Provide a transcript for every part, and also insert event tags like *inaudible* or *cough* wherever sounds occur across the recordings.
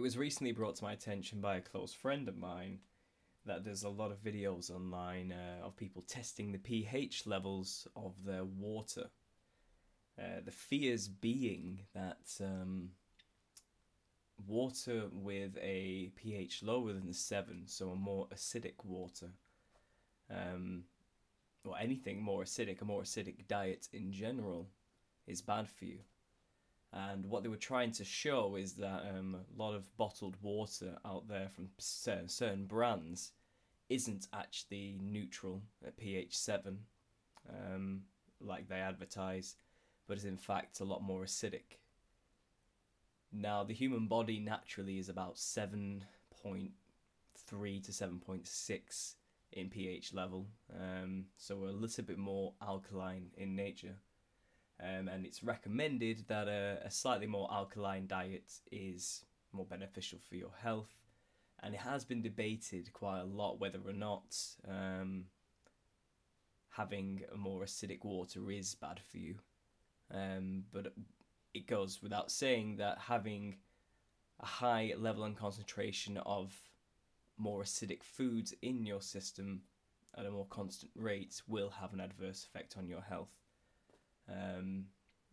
It was recently brought to my attention by a close friend of mine that there's a lot of videos online uh, of people testing the pH levels of their water. Uh, the fears being that um, water with a pH lower than 7, so a more acidic water, um, or anything more acidic, a more acidic diet in general, is bad for you. And what they were trying to show is that um, a lot of bottled water out there from certain, certain brands isn't actually neutral at pH 7, um, like they advertise, but is in fact a lot more acidic. Now, the human body naturally is about 7.3 to 7.6 in pH level, um, so we're a little bit more alkaline in nature. Um, and it's recommended that a, a slightly more alkaline diet is more beneficial for your health. And it has been debated quite a lot whether or not um, having a more acidic water is bad for you. Um, but it goes without saying that having a high level and concentration of more acidic foods in your system at a more constant rate will have an adverse effect on your health. Um,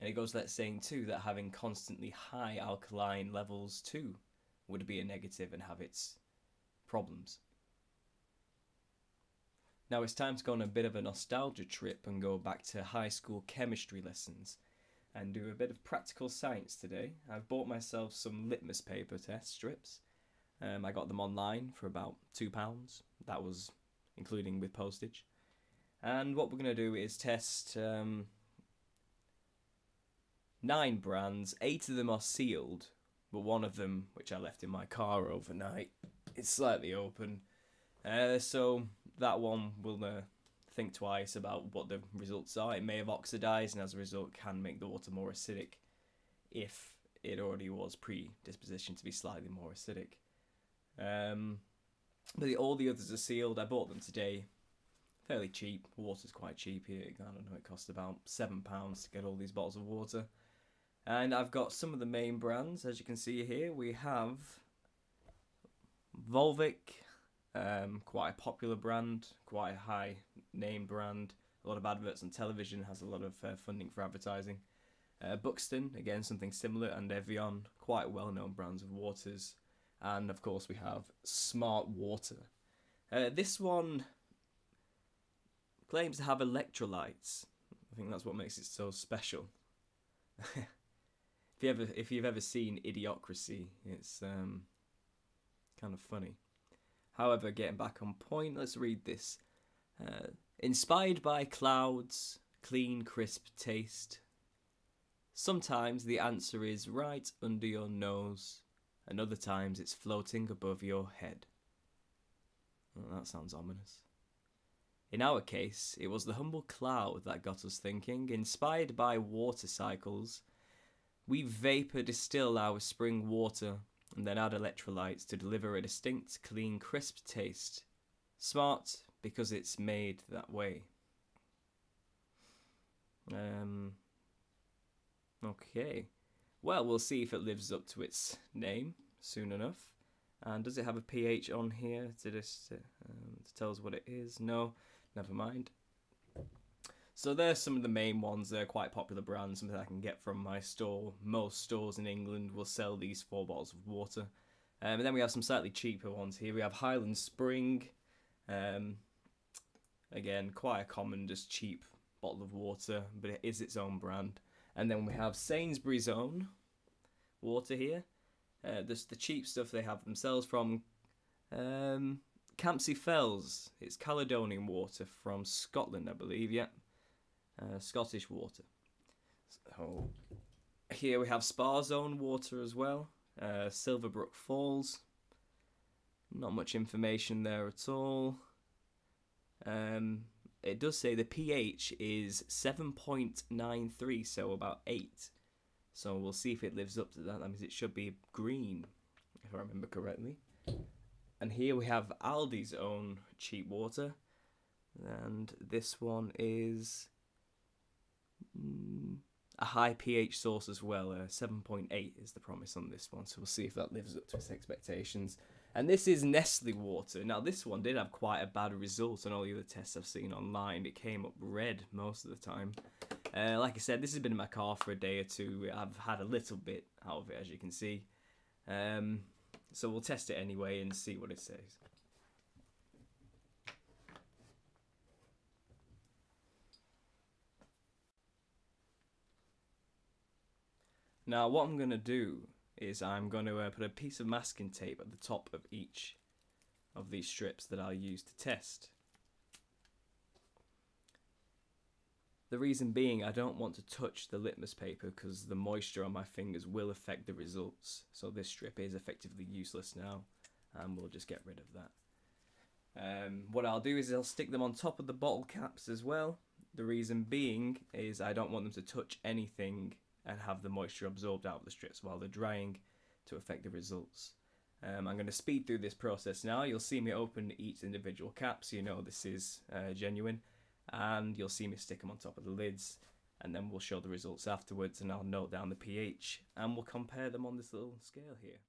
and it goes without saying too that having constantly high alkaline levels too would be a negative and have its problems. Now it's time to go on a bit of a nostalgia trip and go back to high school chemistry lessons and do a bit of practical science today. I've bought myself some litmus paper test strips. Um, I got them online for about £2. That was including with postage. And what we're going to do is test um, nine brands. Eight of them are sealed, but one of them, which I left in my car overnight, is slightly open. Uh, so that one will uh, think twice about what the results are. It may have oxidized and as a result can make the water more acidic if it already was predispositioned to be slightly more acidic. Um, but the, all the others are sealed. I bought them today. Fairly cheap. Water's quite cheap here. I don't know. It cost about seven pounds to get all these bottles of water. And I've got some of the main brands. As you can see here, we have Volvic, um, quite a popular brand, quite a high name brand. A lot of adverts on television, has a lot of uh, funding for advertising. Uh, Buxton, again, something similar, and Evian, quite well known brands of waters. And of course, we have Smart Water. Uh, this one claims to have electrolytes. I think that's what makes it so special. *laughs* if you ever, if you've ever seen Idiocracy, it's um, kind of funny. However, getting back on point, let's read this. Uh, inspired by clouds, clean, crisp taste. Sometimes the answer is right under your nose, and other times it's floating above your head. Well, that sounds ominous. In our case, it was the humble cloud that got us thinking. Inspired by water cycles, we vapor distill our spring water and then add electrolytes to deliver a distinct, clean, crisp taste. Smart because it's made that way. Um, okay. Well, we'll see if it lives up to its name soon enough. And does it have a pH on here to just um, to tell us what it is? No, never mind. So there's some of the main ones. They're quite popular brands, something I can get from my store. Most stores in England will sell these four bottles of water. Um, and then we have some slightly cheaper ones here. We have Highland Spring. Um, again, quite a common, just cheap bottle of water, but it is its own brand. And then we have Sainsbury's own water here. Uh, this the cheap stuff they have themselves from um, Campsie Fells. It's Caledonian water from Scotland, I believe. Yeah, uh, Scottish water. So here we have Spa Zone water as well. Uh, Silverbrook Falls. Not much information there at all. Um, it does say the pH is 7.93, so about 8. So we'll see if it lives up to that. That means it should be green, if I remember correctly. And here we have Aldi's own cheap water. And this one is a high pH source as well. Uh, 7.8 is the promise on this one, so we'll see if that lives up to its expectations. And this is Nestle water. Now, this one did have quite a bad result on all the other tests I've seen online. It came up red most of the time. Uh, like I said, this has been in my car for a day or two. I've had a little bit out of it, as you can see. Um, so we'll test it anyway and see what it says. Now, what I'm going to do is I'm going to uh, put a piece of masking tape at the top of each of these strips that I'll use to test. The reason being I don't want to touch the litmus paper because the moisture on my fingers will affect the results. So this strip is effectively useless now and we'll just get rid of that. Um, what I'll do is I'll stick them on top of the bottle caps as well. The reason being is I don't want them to touch anything and have the moisture absorbed out of the strips while they're drying to affect the results. Um, I'm going to speed through this process now. You'll see me open each individual cap so you know this is uh, genuine and you'll see me stick them on top of the lids and then we'll show the results afterwards and I'll note down the pH and we'll compare them on this little scale here.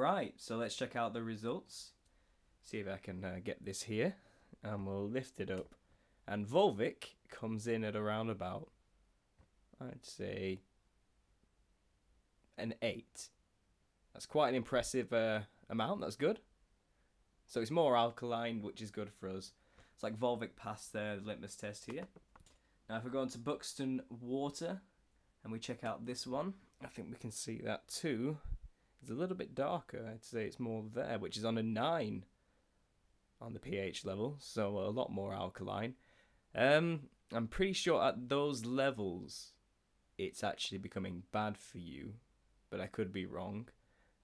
Right, so let's check out the results. See if I can uh, get this here. And we'll lift it up. And Volvic comes in at around about, I'd say, an 8. That's quite an impressive uh, amount, that's good. So it's more alkaline, which is good for us. It's like Volvic passed the litmus test here. Now if we go into Buxton Water and we check out this one, I think we can see that too. It's a little bit darker. I'd say it's more there, which is on a 9 on the pH level, so a lot more alkaline. Um, I'm pretty sure at those levels, it's actually becoming bad for you, but I could be wrong.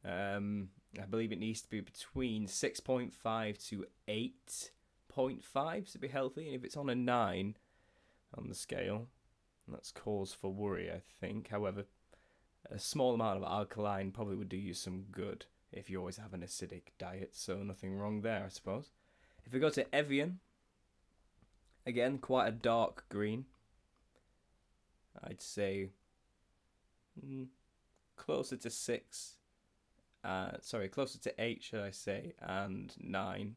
Um, I believe it needs to be between 6.5 to 8.5 to be healthy, and if it's on a 9 on the scale, that's cause for worry, I think. However, a small amount of alkaline probably would do you some good if you always have an acidic diet, so nothing wrong there, I suppose. If we go to Evian, again, quite a dark green. I'd say mm, closer to 6. Uh, sorry, closer to 8, should I say, and 9.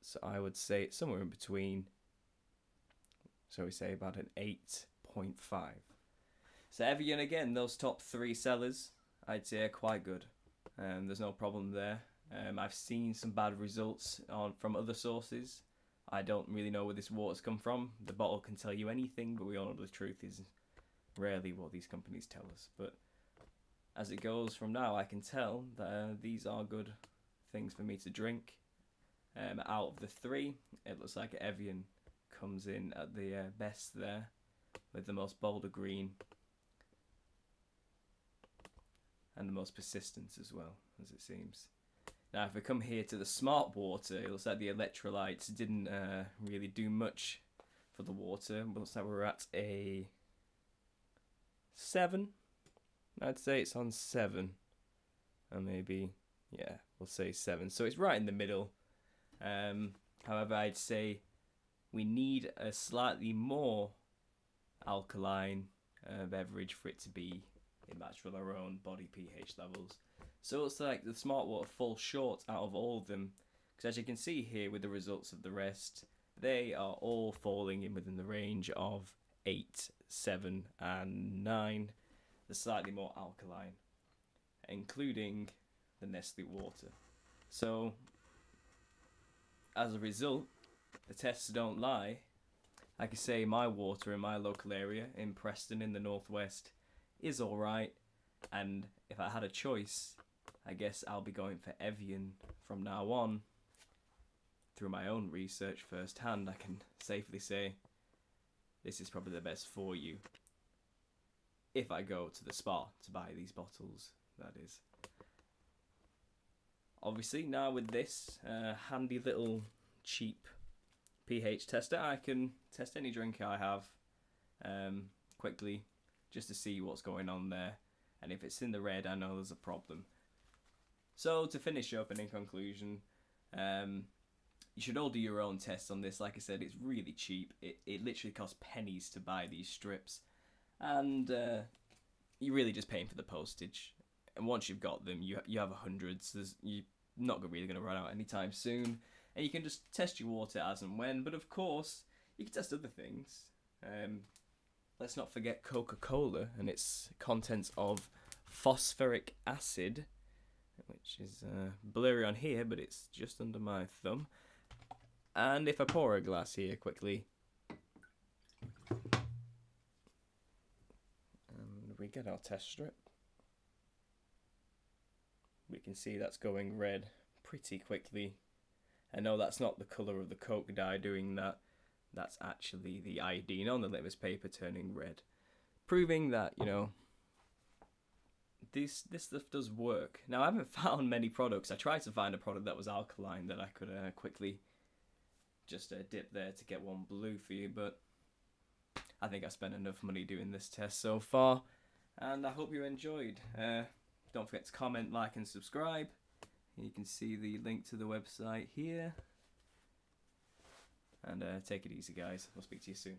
So I would say it's somewhere in between, so we say about an 8.5. So every and again, those top three sellers, I'd say are quite good. Um, there's no problem there. Um, I've seen some bad results on from other sources. I don't really know where this water's come from. The bottle can tell you anything, but we all know the truth is rarely what these companies tell us. But as it goes from now, I can tell that uh, these are good things for me to drink. Um, out of the three, it looks like Evian comes in at the uh, best there with the most bolder green and the most persistent as well, as it seems. Now, if we come here to the smart water, it looks like the electrolytes didn't uh, really do much for the water. It looks like we're at a seven. I'd say it's on seven, and maybe yeah, we'll say seven. So it's right in the middle. Um, however, I'd say we need a slightly more alkaline uh, beverage for it to be match with our own body pH levels. So it's like the smart water falls short out of all of them, because as you can see here with the results of the rest, they are all falling in within the range of 8, 7 and 9, the slightly more alkaline, including the Nestle water. So as a result, the tests don't lie. I can say my water in my local area in Preston in the northwest is alright. And if I had a choice, I guess I'll be going for Evian from now on. Through my own research firsthand, I can safely say this is probably the best for you. If I go to the spa to buy these bottles, that is. Obviously, now with this uh, handy little cheap pH tester, I can test any drink I have um, quickly just to see what's going on there. And if it's in the red, I know there's a problem. So to finish up and in conclusion, um, you should all do your own tests on this. Like I said, it's really cheap. It, it literally costs pennies to buy these strips. And uh, you're really just paying for the postage. And once you've got them, you, you have hundreds. There's, you're not really going to run out anytime soon. And you can just test your water as and when. But of course, you can test other things. Um, let's not forget Coca Cola and its contents of phosphoric acid, which is uh, blurry on here, but it's just under my thumb. And if I pour a glass here quickly, and we get our test strip, we can see that's going red pretty quickly. I know that's not the colour of the Coke dye doing that, that's actually the iodine on the litmus paper turning red, proving that you know this this stuff does work. Now I haven't *laughs* found many products. I tried to find a product that was alkaline that I could uh, quickly just uh, dip there to get one blue for you, but I think I spent enough money doing this test so far, and I hope you enjoyed. Uh, don't forget to comment, like, and subscribe. You can see the link to the website here. And uh, take it easy, guys. I'll speak to you soon.